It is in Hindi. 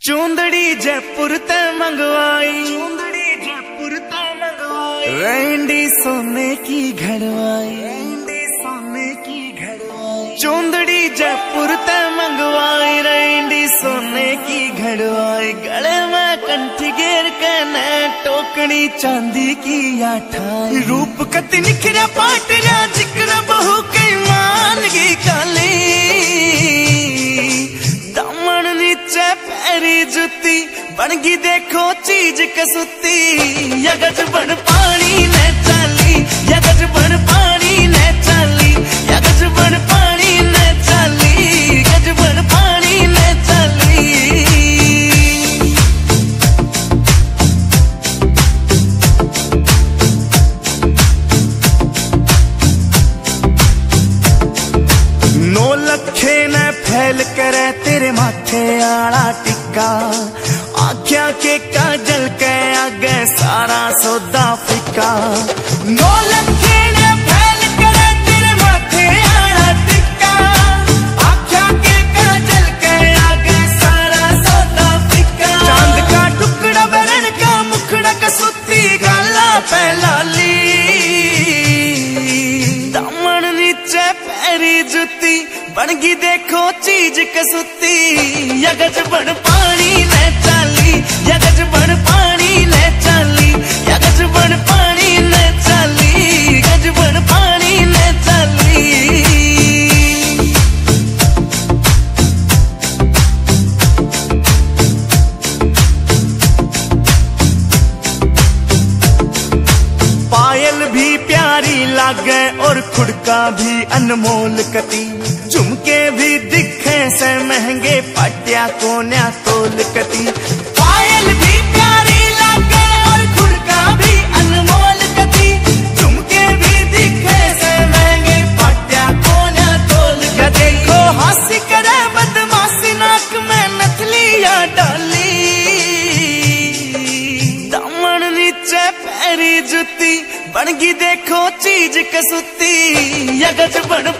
चूंदड़ी जयपुर ते मंगवाई। चूंदड़ी जयपुर ते मंगवाई। रेंडी सोने की घड़वाई। रेंडी सोने की घड़वाई। चूंदड़ी जयपुर ते मंगवाई। रेंडी सोने की घड़वाई। गले में कंठी घेर के न टोकनी चांदी की आठाई। रूप कति निखरा पाटरा ज़िक्र बहु दामन नीचे पैरी जुती बन गई देखो चीज़ कसुती। यगज बन पानी ने चाली, यगज बन पानी ने चाली, यगज बन पानी ने चाली गज बन पानी ने चाली। नौ लखे ने फैल करे तेरे माथे आला टिक्का। आख्या के काजल के आगे सारा सौदा फिका नौ बन गई देखो चीज़ कसुती। यगज बन पानी ले चाली, यगज बन पानी ने चाली, यगज बन पानी ने चाली गज बन पानी ने चाली। पायल भी प्यारी लागे और खुड़का भी अनमोल कती झुमके भी दिखे से महँगे पटिया, कोन्या, तोल कती पायल भी प्यारी लागे और खुड़का भी अनमोल कती झुमके भी दिखे से महँगे पटिया, कोन्या, तोल कती देखो हँसी करे बदमाशी, नाक में नथलिया डाली। दमन नीचे पैरी जुती बनगी देखो चीज़ कसुती। ने चली